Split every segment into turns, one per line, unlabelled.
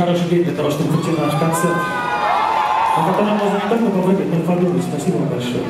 хороший день для того, чтобы прийти на наш концерт, а о котором можно не только попрыгать, но и подумать. Спасибо вам большое.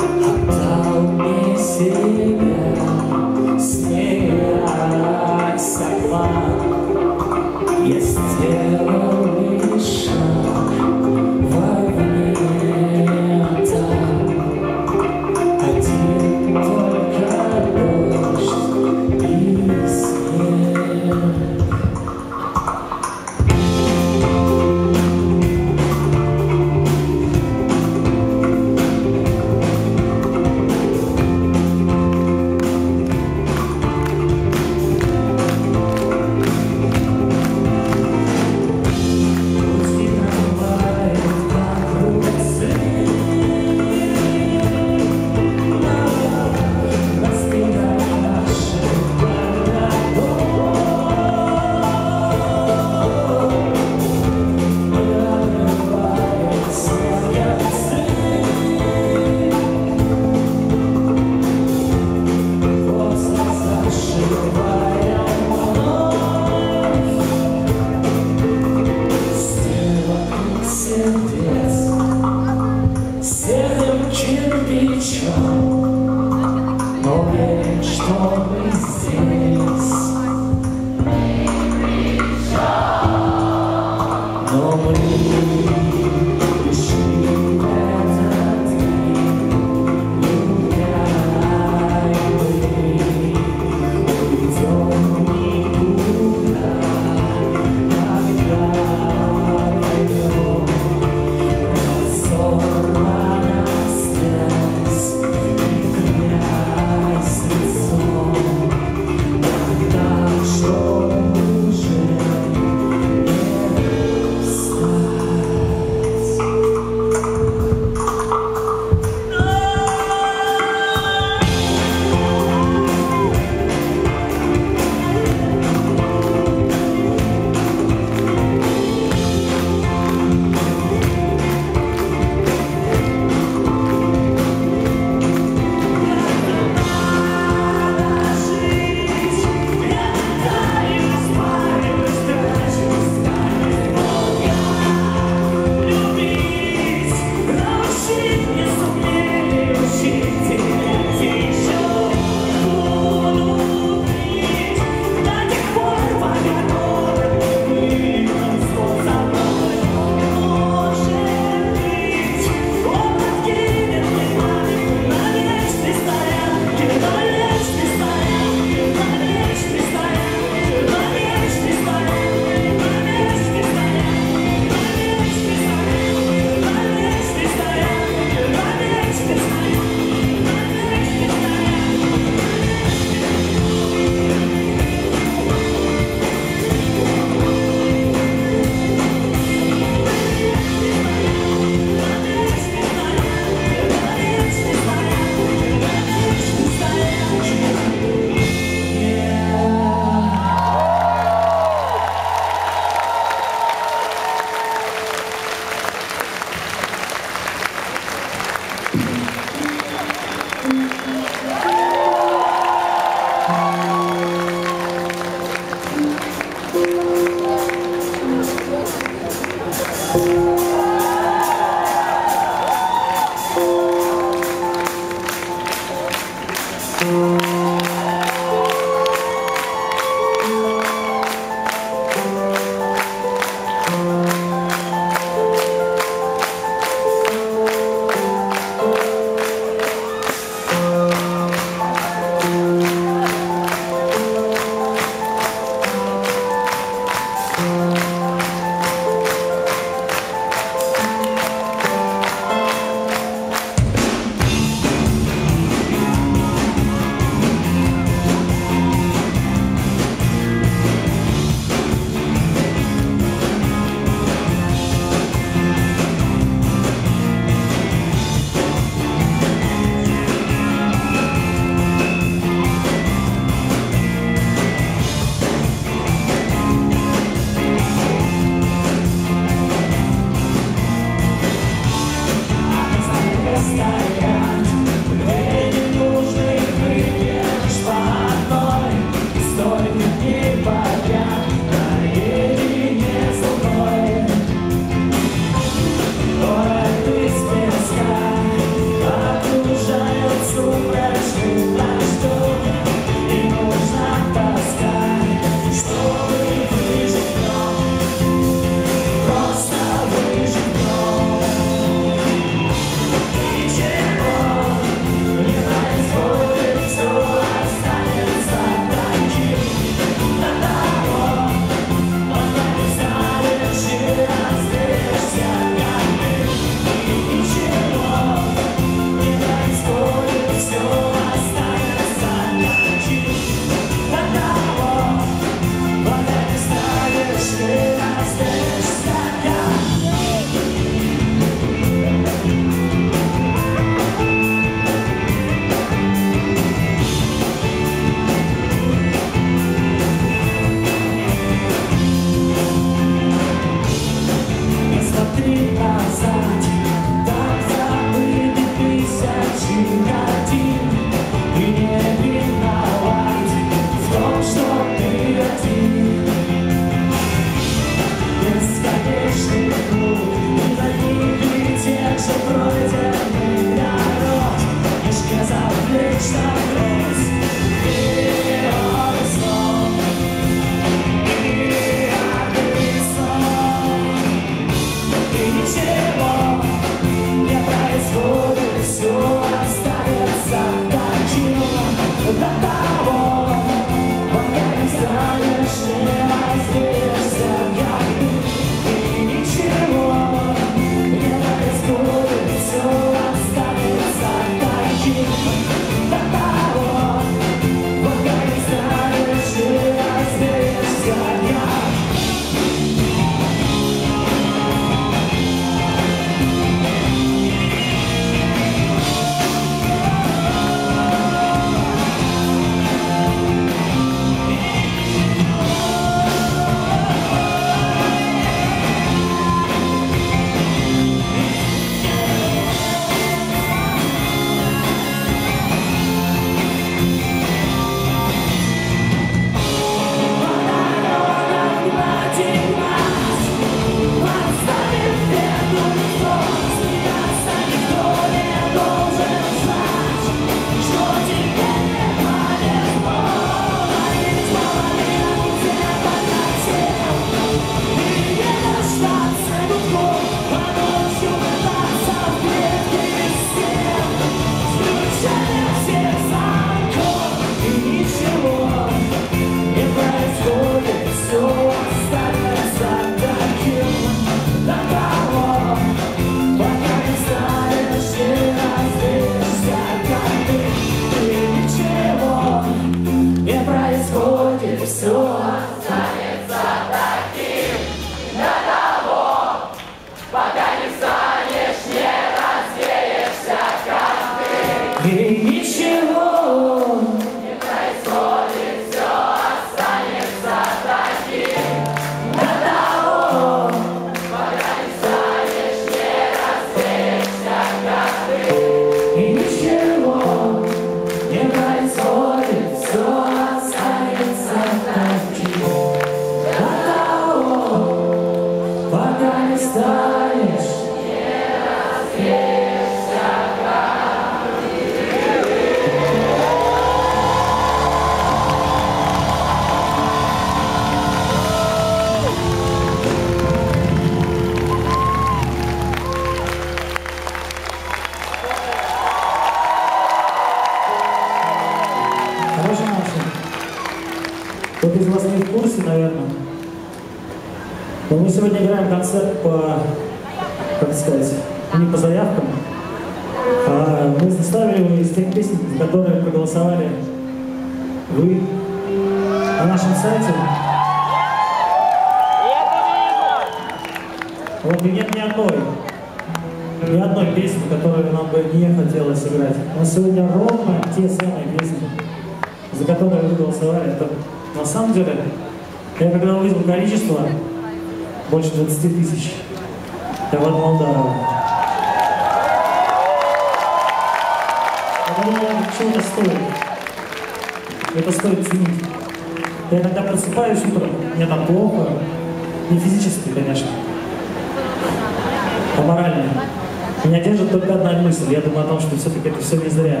как это все не зря.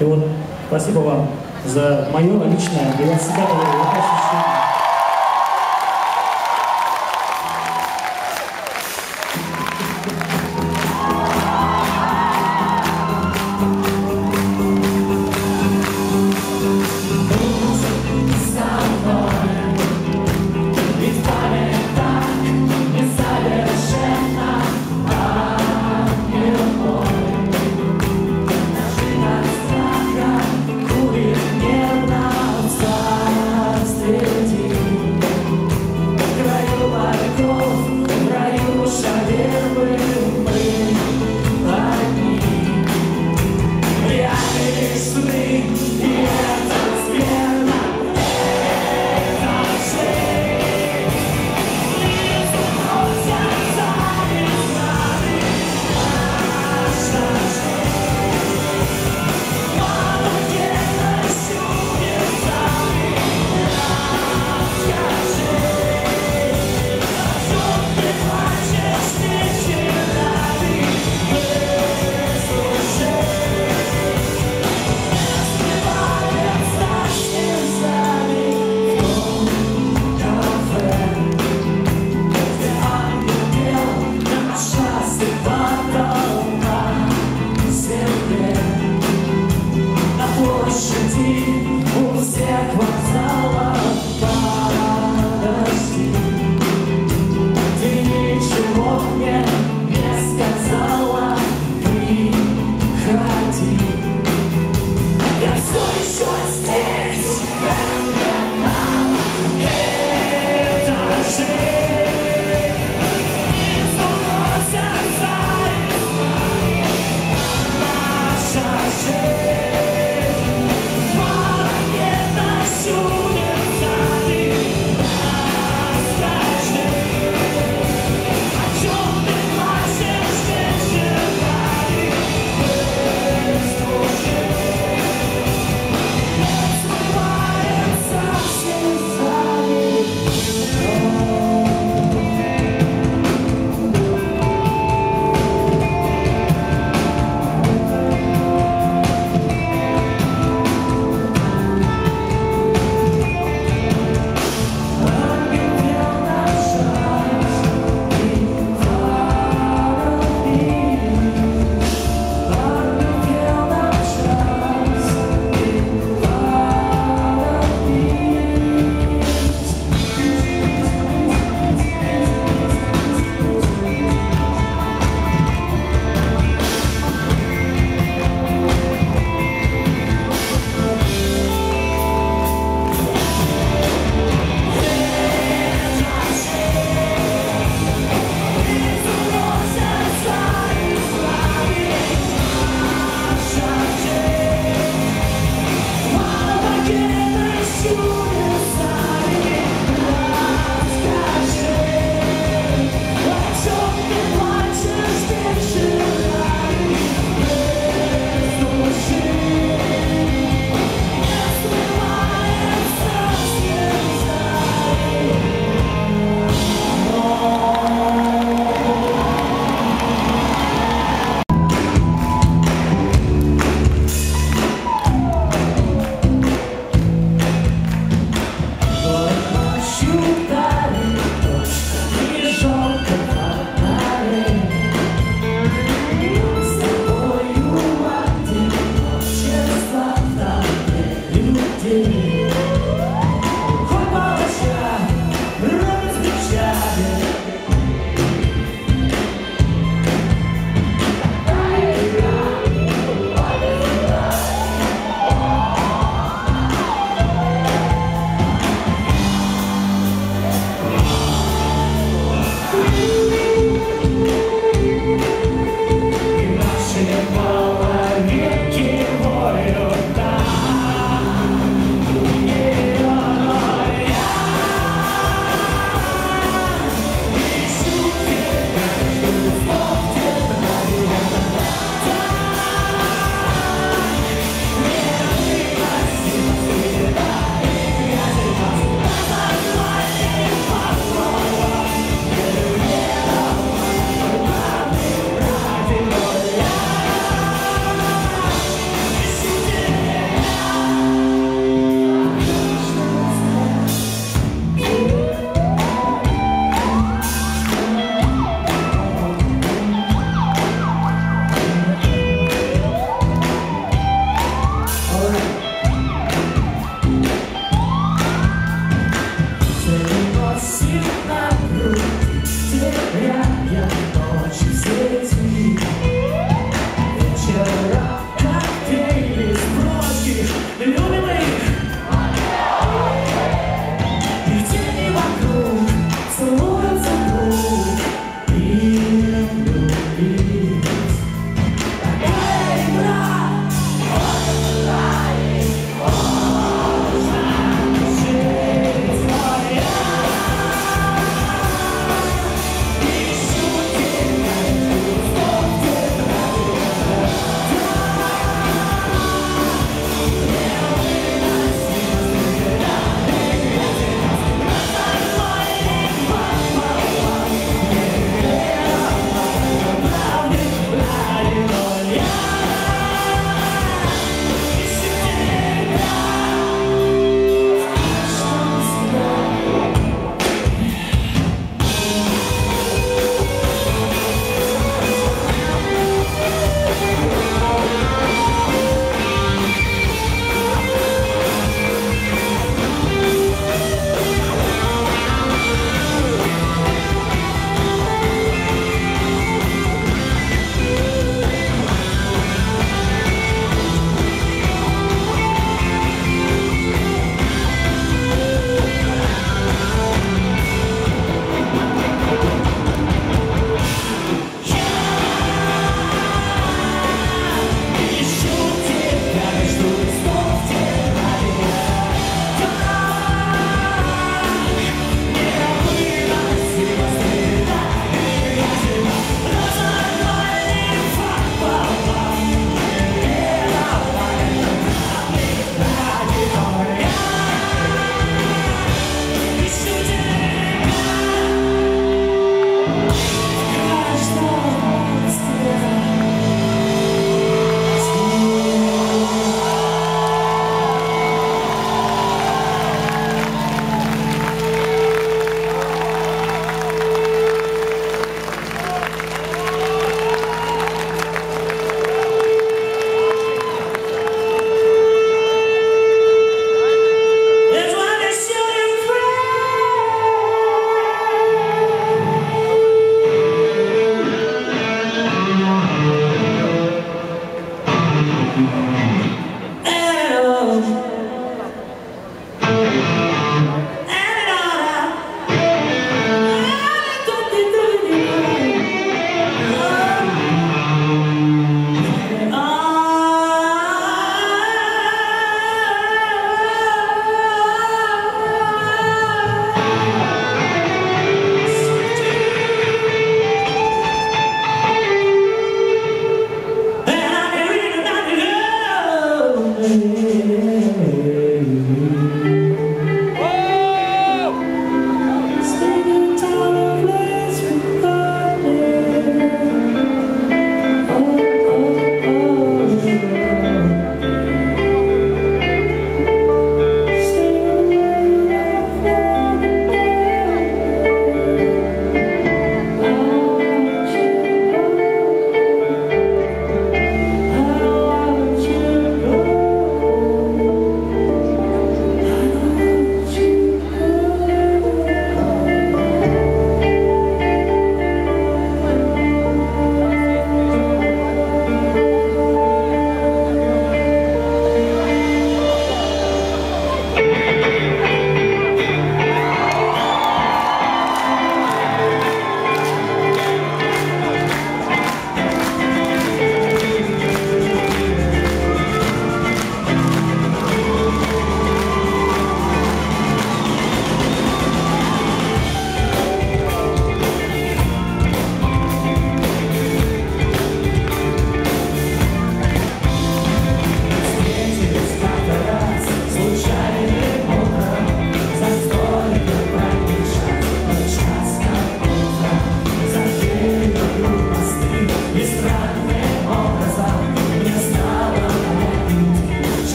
И вот спасибо вам за мое личное, я всегда.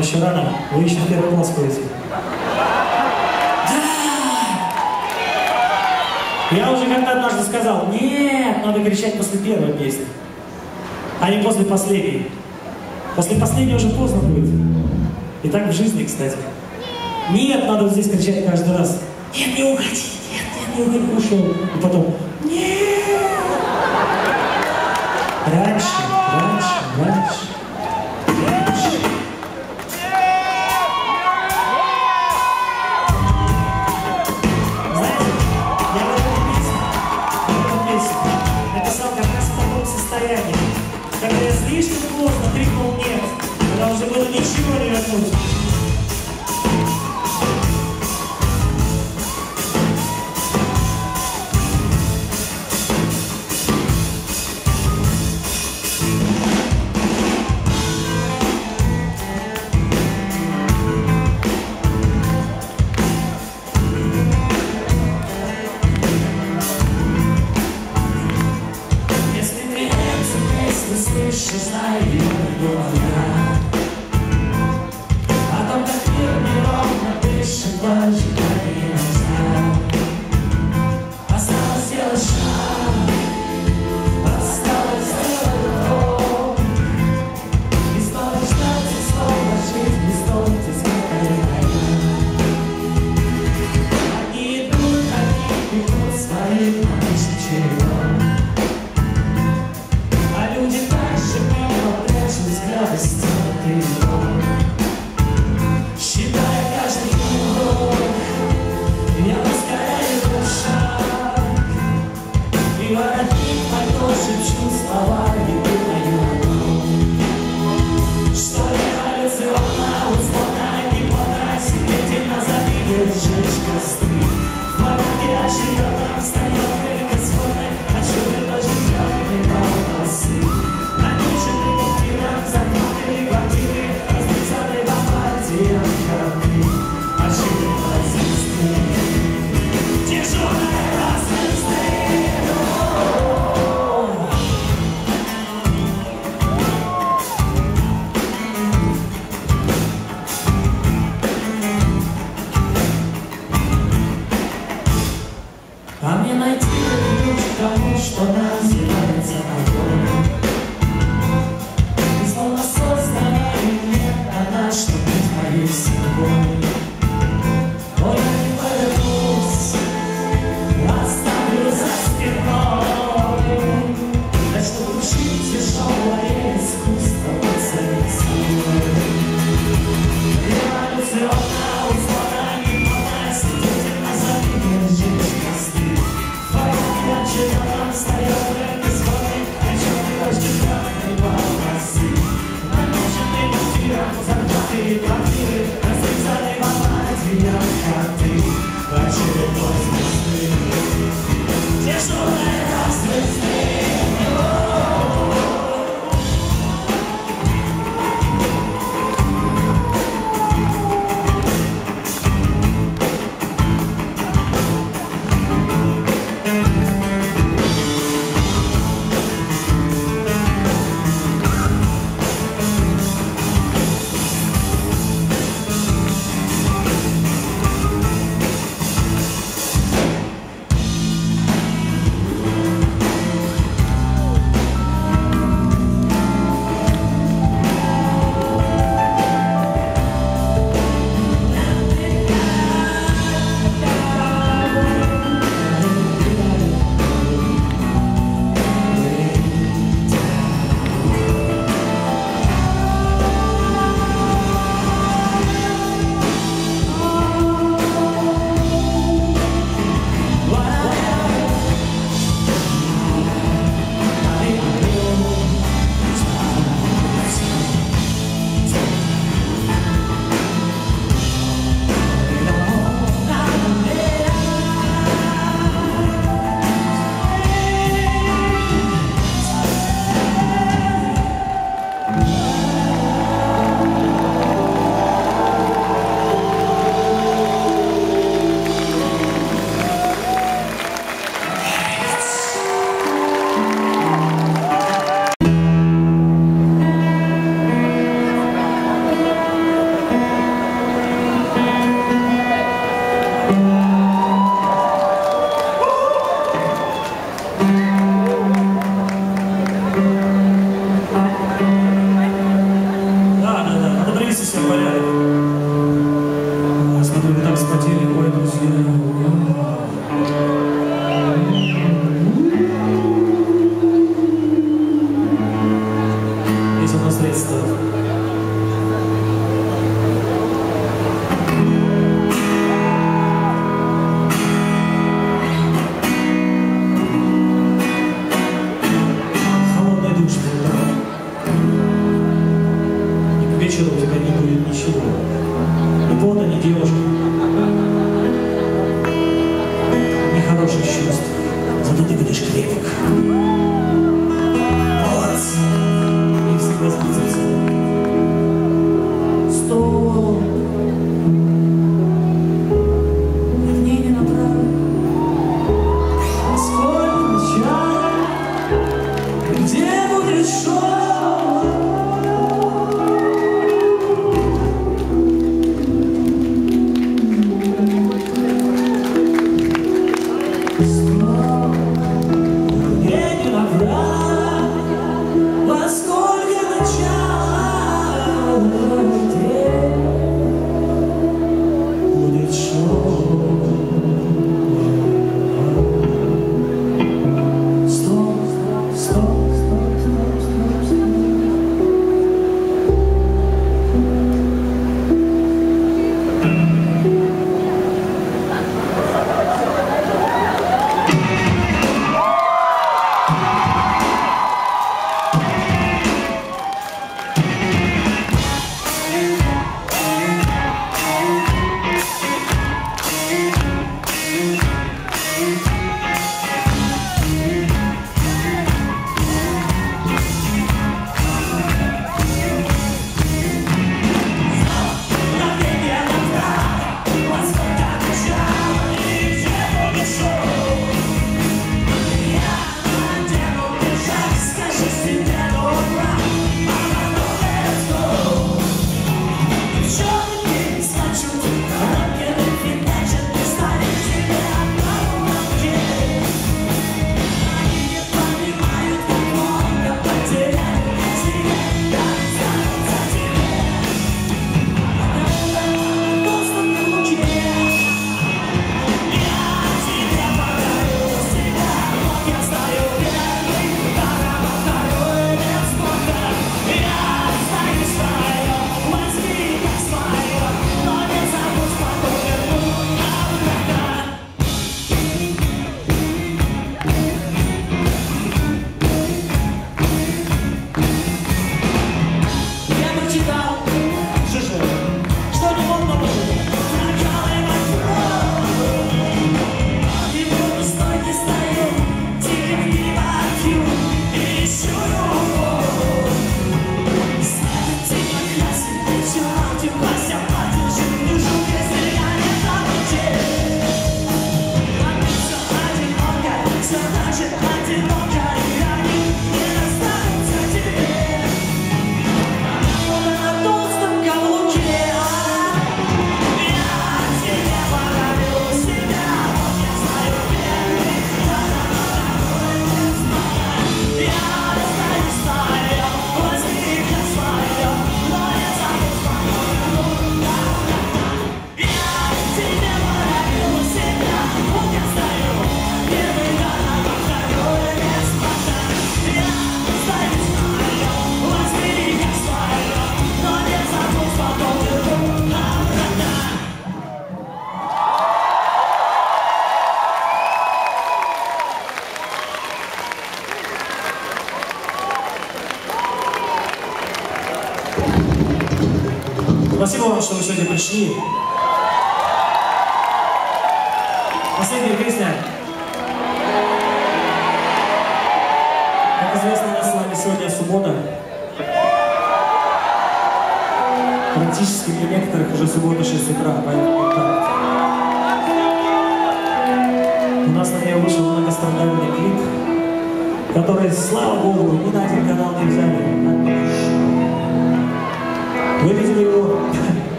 вам еще рано. Вы еще первый класс ходите. Да! Я уже как-то однажды сказал, нет, надо кричать после первой песни, а не после последней. После последней уже поздно будет. И так в жизни, кстати. Нет, надо здесь кричать каждый раз. Нет, не уходи, нет, нет, не уходи, ушел. И потом, the street.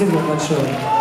Друзья,
спасибо вам